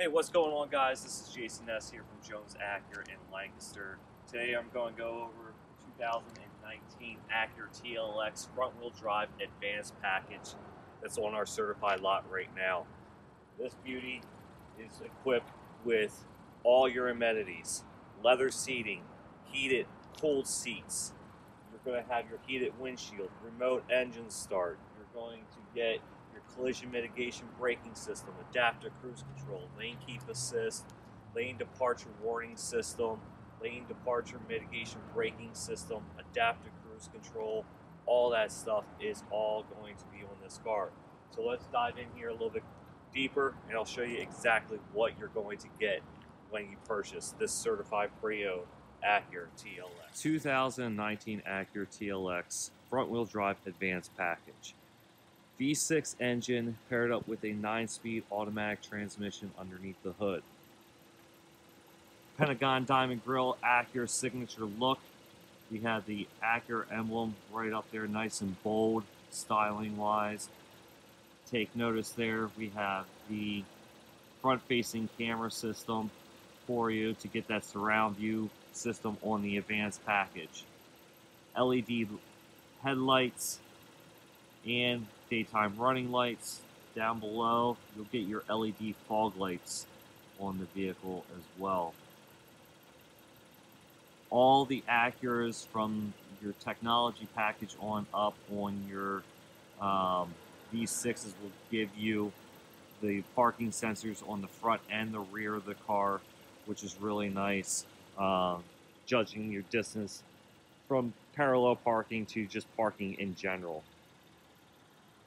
Hey, what's going on, guys? This is Jason Ness here from Jones Acura in Lancaster. Today I'm going to go over 2019 Acura TLX front-wheel drive advanced package that's on our certified lot right now. This beauty is equipped with all your amenities, leather seating, heated, cooled seats. You're going to have your heated windshield, remote engine start. You're going to get your collision mitigation braking system, adaptive cruise control, lane keep assist, lane departure warning system, lane departure mitigation braking system, adaptive cruise control, all that stuff is all going to be on this car. So let's dive in here a little bit deeper and I'll show you exactly what you're going to get when you purchase this certified pre-owned Acura TLX. 2019 Acura TLX front-wheel drive advanced package. V6 engine paired up with a 9-speed automatic transmission underneath the hood. Pentagon Diamond Grille Acura signature look. We have the Acura emblem right up there, nice and bold, styling wise. Take notice there, we have the front facing camera system for you to get that surround view system on the advanced package. LED headlights and daytime running lights. Down below, you'll get your LED fog lights on the vehicle as well. All the Acuras from your technology package on up on your um, V6s will give you the parking sensors on the front and the rear of the car, which is really nice, uh, judging your distance from parallel parking to just parking in general.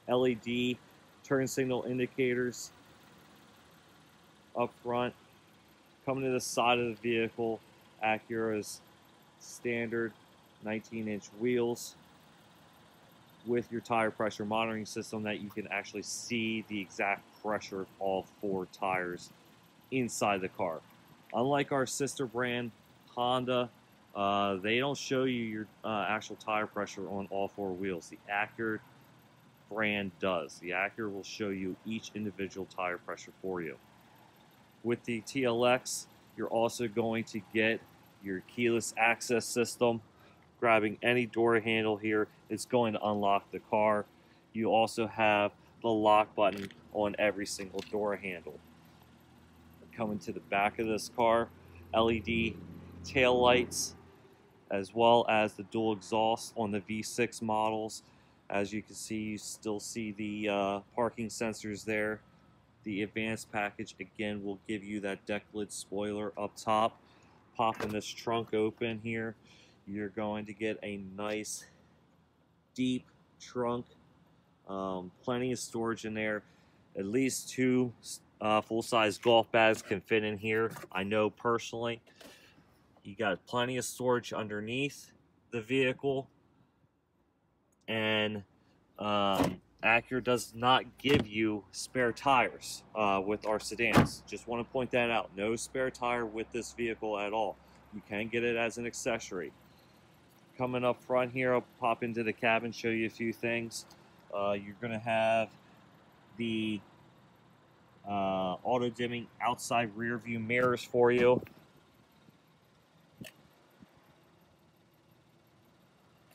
LED turn signal indicators up front. Coming to the side of the vehicle, Acura's standard 19 inch wheels with your tire pressure monitoring system that you can actually see the exact pressure of all four tires inside the car. Unlike our sister brand, Honda, uh, they don't show you your uh, actual tire pressure on all four wheels. The Acura brand does. The Acura will show you each individual tire pressure for you. With the TLX, you're also going to get your keyless access system. Grabbing any door handle here, it's going to unlock the car. You also have the lock button on every single door handle. Coming to the back of this car, LED tail lights, as well as the dual exhaust on the V6 models as you can see, you still see the uh, parking sensors there. The advanced package, again, will give you that deck lid spoiler up top. Popping this trunk open here, you're going to get a nice, deep trunk. Um, plenty of storage in there. At least two uh, full-size golf bags can fit in here. I know personally. You got plenty of storage underneath the vehicle and um, Acura does not give you spare tires uh, with our sedans. Just want to point that out. No spare tire with this vehicle at all. You can get it as an accessory. Coming up front here, I'll pop into the cabin, show you a few things. Uh, you're going to have the uh, auto dimming outside rear view mirrors for you.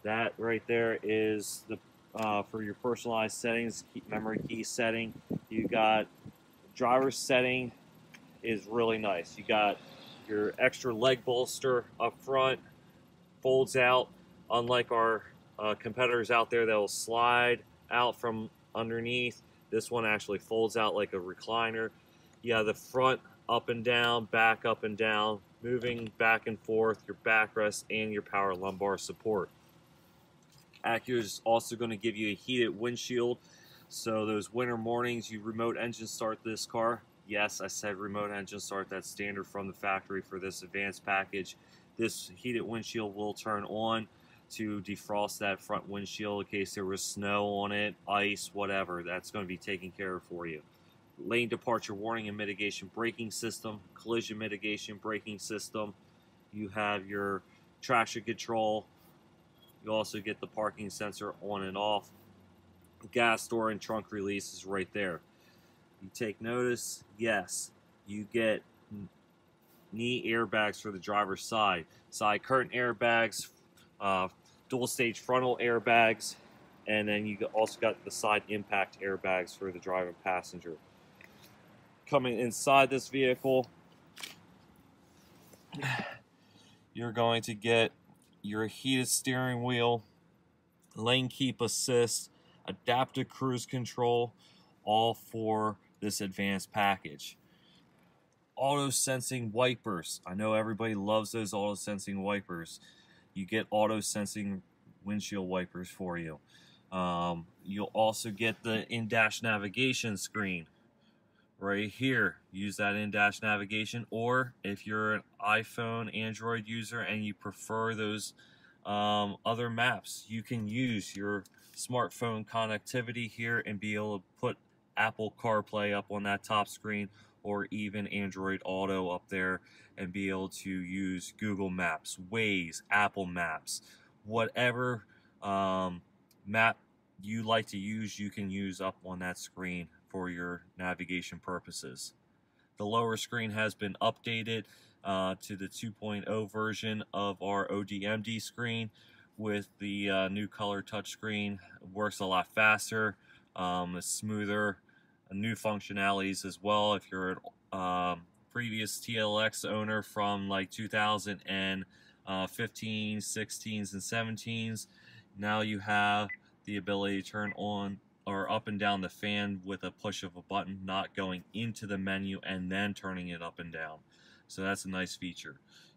That right there is the uh, for your personalized settings, memory key setting. You got driver setting is really nice. You got your extra leg bolster up front, folds out, unlike our uh, competitors out there that will slide out from underneath. This one actually folds out like a recliner. Have the front up and down, back up and down, moving back and forth, your backrest and your power lumbar support. Acura is also going to give you a heated windshield. So those winter mornings, you remote engine start this car. Yes, I said remote engine start. That's standard from the factory for this advanced package. This heated windshield will turn on to defrost that front windshield in case there was snow on it, ice, whatever. That's going to be taken care of for you. Lane departure warning and mitigation braking system, collision mitigation braking system. You have your traction control, you also get the parking sensor on and off. Gas door and trunk release is right there. You take notice, yes, you get knee airbags for the driver's side, side curtain airbags, uh, dual stage frontal airbags, and then you also got the side impact airbags for the driver and passenger. Coming inside this vehicle, you're going to get your heated steering wheel, lane keep assist, adaptive cruise control, all for this advanced package. Auto sensing wipers. I know everybody loves those auto sensing wipers. You get auto sensing windshield wipers for you. Um, you'll also get the in-dash navigation screen right here. Use that in-dash navigation, or if you're an iPhone, Android user, and you prefer those um, other maps, you can use your smartphone connectivity here and be able to put Apple CarPlay up on that top screen or even Android Auto up there and be able to use Google Maps, Waze, Apple Maps, whatever um, map you like to use, you can use up on that screen for your navigation purposes. The lower screen has been updated uh, to the 2.0 version of our ODMD screen with the uh, new color touchscreen. It works a lot faster, um, smoother, new functionalities as well. If you're a um, previous TLX owner from like 2015, 16s, and 17s, now you have the ability to turn on or up and down the fan with a push of a button, not going into the menu and then turning it up and down. So that's a nice feature.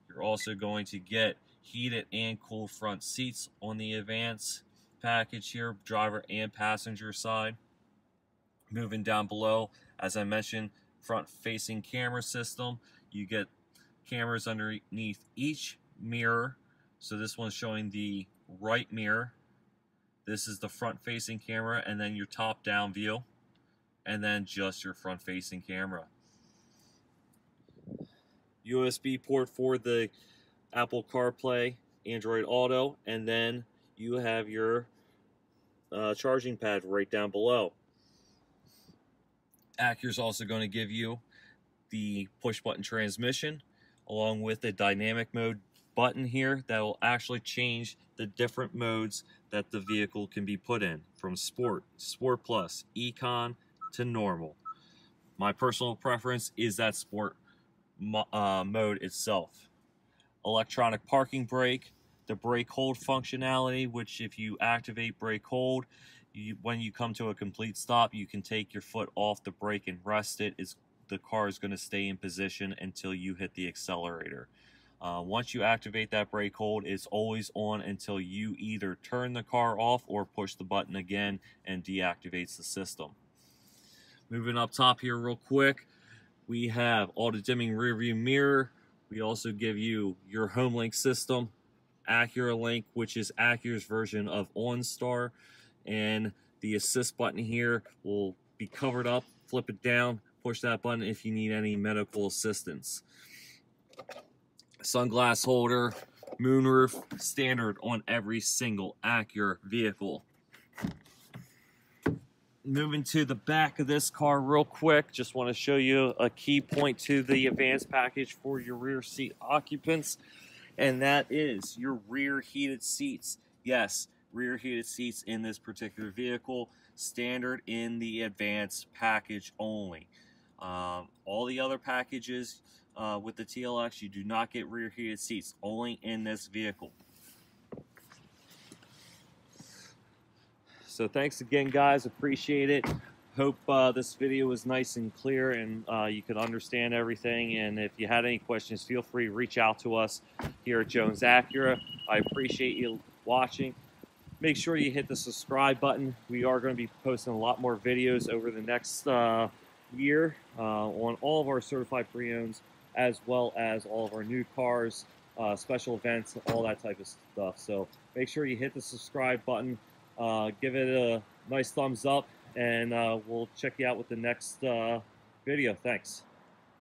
You're also going to get heated and cool front seats on the Advance package here, driver and passenger side. Moving down below, as I mentioned, front facing camera system. You get cameras underneath each mirror. So this one's showing the right mirror this is the front facing camera and then your top down view and then just your front facing camera. USB port for the Apple CarPlay, Android Auto, and then you have your uh, charging pad right down below. Acura's also going to give you the push button transmission along with the dynamic mode button here that will actually change the different modes that the vehicle can be put in from sport, sport plus, econ to normal. My personal preference is that sport uh, mode itself. Electronic parking brake, the brake hold functionality, which if you activate brake hold, you, when you come to a complete stop, you can take your foot off the brake and rest it. It's, the car is going to stay in position until you hit the accelerator. Uh, once you activate that brake hold, it's always on until you either turn the car off or push the button again and deactivates the system. Moving up top here real quick, we have auto dimming rear view mirror. We also give you your HomeLink system, Acura Link, which is Acura's version of OnStar, and the assist button here will be covered up. Flip it down, push that button if you need any medical assistance sunglass holder, moonroof, standard on every single Acura vehicle. Moving to the back of this car real quick, just want to show you a key point to the advanced package for your rear seat occupants, and that is your rear heated seats. Yes, rear heated seats in this particular vehicle, standard in the advanced package only. Um, all the other packages uh, with the TLX, you do not get rear heated seats, only in this vehicle. So thanks again, guys. Appreciate it. Hope uh, this video was nice and clear and uh, you could understand everything. And if you had any questions, feel free to reach out to us here at Jones Acura. I appreciate you watching. Make sure you hit the subscribe button. We are going to be posting a lot more videos over the next uh, year uh, on all of our certified pre-owns as well as all of our new cars, uh, special events, all that type of stuff. So make sure you hit the subscribe button, uh, give it a nice thumbs up, and uh, we'll check you out with the next uh, video. Thanks.